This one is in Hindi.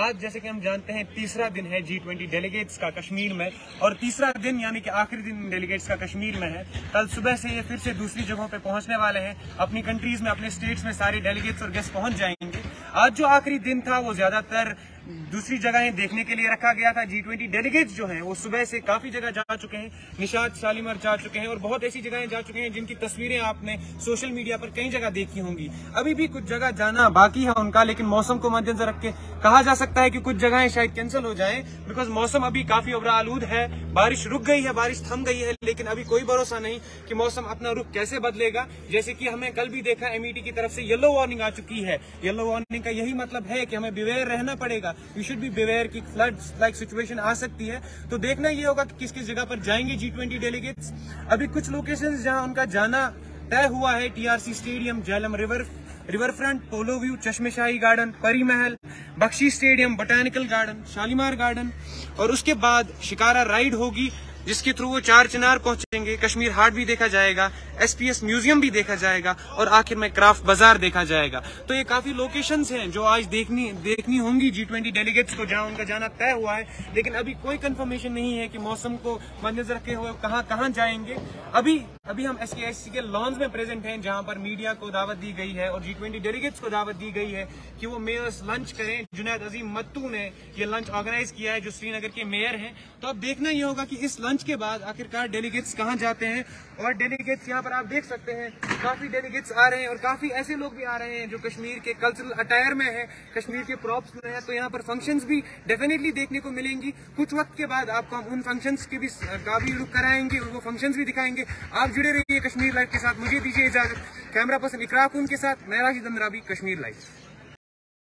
आज जैसे कि हम जानते हैं, तीसरा दिन है जी ट्वेंटी डेलीगेट्स का कश्मीर में और तीसरा दिन यानी कि आखिरी दिन डेलीगेट्स का कश्मीर में है। कल सुबह से ये फिर से दूसरी जगहों पर पहुँचने वाले हैं। अपनी कंट्रीज़ में, अपने स्टेट्स में सारे डेलीगेट्स और गेस्ट पहुँच जाएँगे। आज जो आखिरी दिन था, वो ज़्यादातर दूसरी जगहें देखने के लिए रखा गया था। जी ट्वेंटी डेलीगेट्स जो हैं, वो सुबह से काफ़ी जगह जा चुके हैं। निशाद शालीमार जा चुके हैं और बहुत ऐसी जगहें जा चुके हैं जिनकी तस्वीरें आपने सोशल मीडिया पर कई जगह देखी होंगी। अभी भी कुछ जगह जाना बाकी है उनका, लेकिन मौसम को मद्देनजर रख के कहा जा सकता है कि कुछ जगहें शायद कैंसिल हो जाए बिकॉज़ मौसम अभी काफ़ी उबरा आलूद है। बारिश रुक गई है, बारिश थम गई है, लेकिन अभी कोई भरोसा नहीं कि मौसम अपना रुख कैसे बदलेगा। जैसे कि हमें कल भी देखा एमईटी की तरफ़ से येलो वार्निंग आ चुकी है। येलो वार्निंग का यही मतलब है कि हमें बिवेयर रहना पड़ेगा। यू शुड बी बिवेयर की फ्लड लाइक सिचुएशन आ सकती है। तो देखना ये होगा कि किस किस जगह पर जाएँगे जी ट्वेंटी अभी कुछ लोकेशन जहाँ उनका जाना तय हुआ है TRC stadium Jhelum river river front polo view, Chashme Shahi garden Pari Mahal Bakshi stadium, botanical garden, Shalimar garden, और उसके बाद शिकारा राइड होगी, जिसके थ्रू वो चार चिनार पहुँचेंगे। कश्मीर हाट भी देखा जाएगा, एसपीएस म्यूज़ियम भी देखा जाएगा, और आखिर में क्राफ्ट बाज़ार देखा जाएगा। तो ये काफ़ी लोकेशंस हैं जो आज देखनी देखनी होंगी। जी ट्वेंटी डेलीगेट्स को जहाँ उनका जाना तय हुआ है, लेकिन अभी कोई कंफर्मेशन नहीं है कि मौसम को मद्देनजर रखे हुए कहाँ कहाँ जाएँगे। अभी अभी हम एस के लॉन्स में प्रेजेंट हैं, जहाँ पर मीडिया को दावत दी गई है और जी ट्वेंटी डेलीगेट्स को दावत दी गई है कि वो मेयर्स लंच करें। जुनैद अजीम मत्तू ने ये लंच ऑर्गेनाइज किया है, जो श्रीनगर के मेयर हैं। तो अब देखना ये होगा कि इस लंच के बाद आखिरकार डेलीगेट्स कहाँ जाते हैं। और डेलीगेट्स यहाँ पर आप देख सकते हैं, काफ़ी डेलीगेट्स आ रहे हैं और काफ़ी ऐसे लोग भी आ रहे हैं जो कश्मीर के कल्चरल अटायर में है, कश्मीर के प्रॉप्स में है। तो यहाँ पर फ़ंक्शंस भी डेफिनेटली देखने को मिलेंगी। कुछ वक्त के बाद आपको हम उन फ़ंक्शंस के भी का भी रुख कराएँगे और वो फ़ंक्शंस भी दिखाएँगे। आप जुड़े रहिए कश्मीर लाइव के साथ। मुझे दीजिए इजाज़त। कैमरा पर्सन इकराकुन के साथ। मैं राशिद अंद्राबी, कश्मीर लाइव।